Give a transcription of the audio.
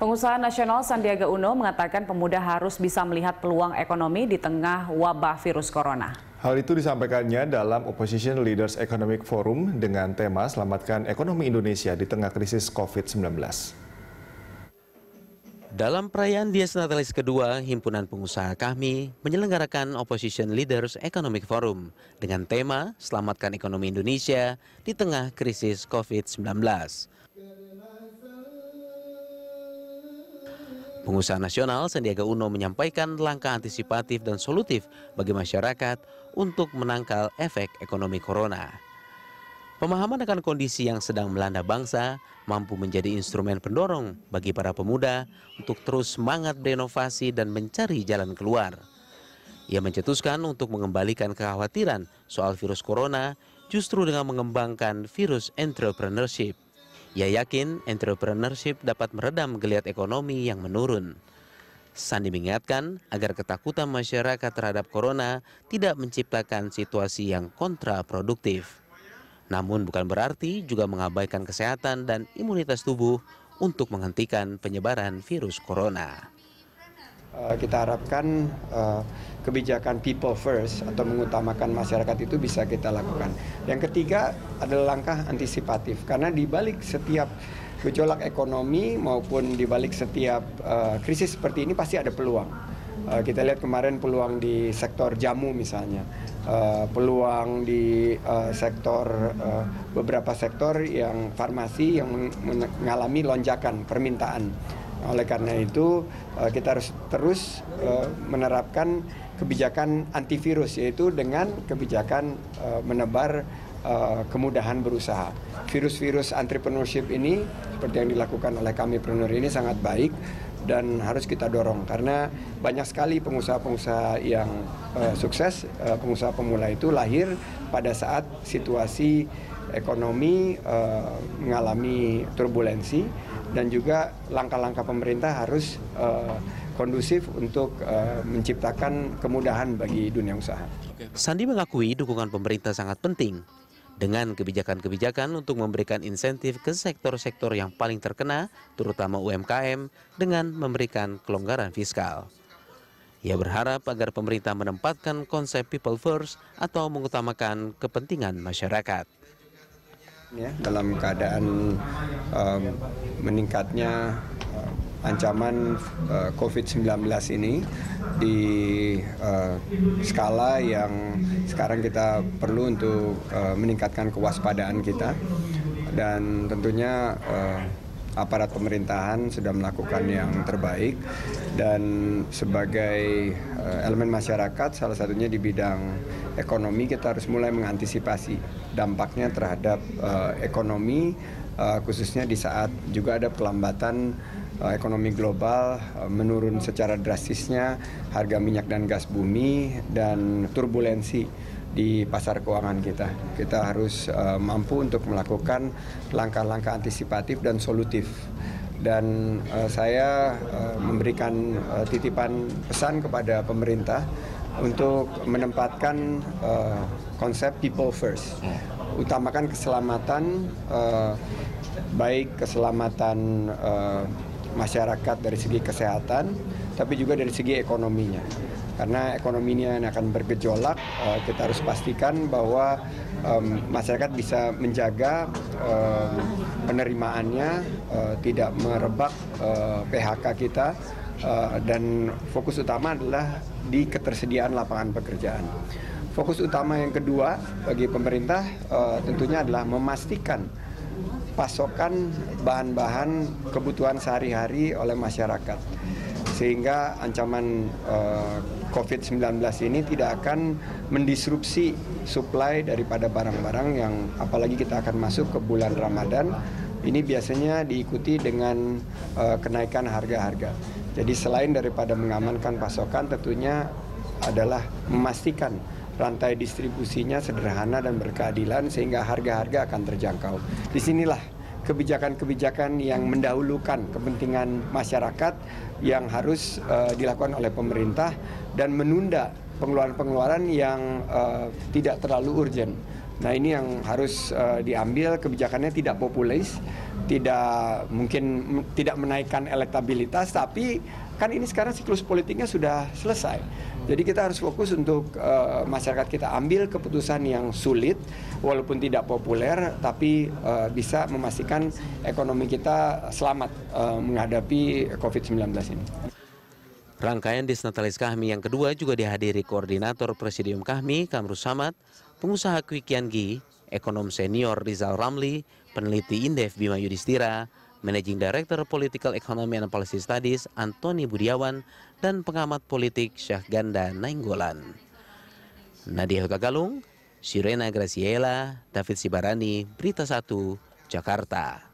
Pengusaha nasional Sandiaga Uno mengatakan pemuda harus bisa melihat peluang ekonomi di tengah wabah virus corona. Hal itu disampaikannya dalam Opposition Leaders Economic Forum dengan tema Selamatkan Ekonomi Indonesia di tengah krisis COVID-19. Dalam perayaan Dias Natalis kedua, Himpunan Pengusaha Kami menyelenggarakan Opposition Leaders Economic Forum dengan tema Selamatkan Ekonomi Indonesia di tengah krisis COVID-19. Pengusaha nasional Sandiaga Uno menyampaikan langkah antisipatif dan solutif bagi masyarakat untuk menangkal efek ekonomi corona. Pemahaman akan kondisi yang sedang melanda bangsa mampu menjadi instrumen pendorong bagi para pemuda untuk terus semangat berinovasi dan mencari jalan keluar. Ia mencetuskan untuk mengembalikan kekhawatiran soal virus corona justru dengan mengembangkan virus entrepreneurship. Ia yakin entrepreneurship dapat meredam geliat ekonomi yang menurun. Sandi mengingatkan agar ketakutan masyarakat terhadap corona tidak menciptakan situasi yang kontraproduktif. Namun bukan berarti juga mengabaikan kesehatan dan imunitas tubuh untuk menghentikan penyebaran virus corona. Eh, kita harapkan uh, kebijakan people first atau mengutamakan masyarakat itu bisa kita lakukan. Yang ketiga adalah langkah antisipatif karena di balik setiap gejolak ekonomi maupun di balik setiap uh, krisis seperti ini pasti ada peluang. Kita lihat kemarin peluang di sektor jamu misalnya, peluang di sektor beberapa sektor yang farmasi yang mengalami lonjakan permintaan oleh karena itu eh, kita harus terus eh, menerapkan kebijakan antivirus yaitu dengan kebijakan eh, menebar kemudahan berusaha. Virus-virus entrepreneurship ini seperti yang dilakukan oleh kami preneur ini sangat baik dan harus kita dorong karena banyak sekali pengusaha-pengusaha yang uh, sukses, uh, pengusaha pemula itu lahir pada saat situasi ekonomi uh, mengalami turbulensi dan juga langkah-langkah pemerintah harus uh, kondusif untuk uh, menciptakan kemudahan bagi dunia usaha. Sandi mengakui dukungan pemerintah sangat penting dengan kebijakan-kebijakan untuk memberikan insentif ke sektor-sektor yang paling terkena, terutama UMKM, dengan memberikan kelonggaran fiskal. Ia berharap agar pemerintah menempatkan konsep people first atau mengutamakan kepentingan masyarakat ya dalam keadaan um, meningkatnya ancaman uh, COVID-19 ini di uh, skala yang sekarang kita perlu untuk uh, meningkatkan kewaspadaan kita. Dan tentunya uh, aparat pemerintahan sudah melakukan yang terbaik. Dan sebagai elemen masyarakat salah satunya di bidang ekonomi kita harus mulai mengantisipasi dampaknya terhadap uh, ekonomi uh, khususnya di saat juga ada pelambatan uh, ekonomi global uh, menurun secara drastisnya harga minyak dan gas bumi dan turbulensi di pasar keuangan kita. Kita harus uh, mampu untuk melakukan langkah-langkah antisipatif dan solutif. Dan uh, saya uh, memberikan uh, titipan pesan kepada pemerintah untuk menempatkan uh, konsep people first. Utamakan keselamatan uh, baik keselamatan uh, masyarakat dari segi kesehatan tapi juga dari segi ekonominya karena ekonomi ini akan bergejolak uh, kita harus pastikan bahwa um, masyarakat bisa menjaga um, penerimaannya uh, tidak merebak uh, PHK kita uh, dan fokus utama adalah di ketersediaan lapangan pekerjaan. Fokus utama yang kedua bagi pemerintah uh, tentunya adalah memastikan pasokan bahan-bahan kebutuhan sehari-hari oleh masyarakat sehingga ancaman uh, COVID-19 ini tidak akan mendisrupsi supply daripada barang-barang yang apalagi kita akan masuk ke bulan Ramadan ini biasanya diikuti dengan uh, kenaikan harga-harga. Jadi selain daripada mengamankan pasokan tentunya adalah memastikan rantai distribusinya sederhana dan berkeadilan sehingga harga-harga akan terjangkau. Di sinilah kebijakan-kebijakan yang mendahulukan kepentingan masyarakat yang harus uh, dilakukan oleh pemerintah dan menunda pengeluaran-pengeluaran yang uh, tidak terlalu urgent. Nah ini yang harus uh, diambil kebijakannya tidak populis, tidak mungkin tidak menaikkan elektabilitas, tapi kan ini sekarang siklus politiknya sudah selesai. Jadi kita harus fokus untuk uh, masyarakat kita ambil keputusan yang sulit, walaupun tidak populer, tapi uh, bisa memastikan ekonomi kita selamat uh, menghadapi COVID-19 ini. Rangkaian Disnatalis Kahmi yang kedua juga dihadiri Koordinator Presidium Kahmi, Kamrus Samad, pengusaha Kwikian ekonom senior Rizal Ramli, peneliti Indef Bima Yudhistira, Managing Director Political Economy and Policy Studies Antoni Budiawan, dan pengamat politik Syah Ganda Nainggolan. Nadia Hutagalung, Sirena Graciela, David Sibarani, Berita 1, Jakarta.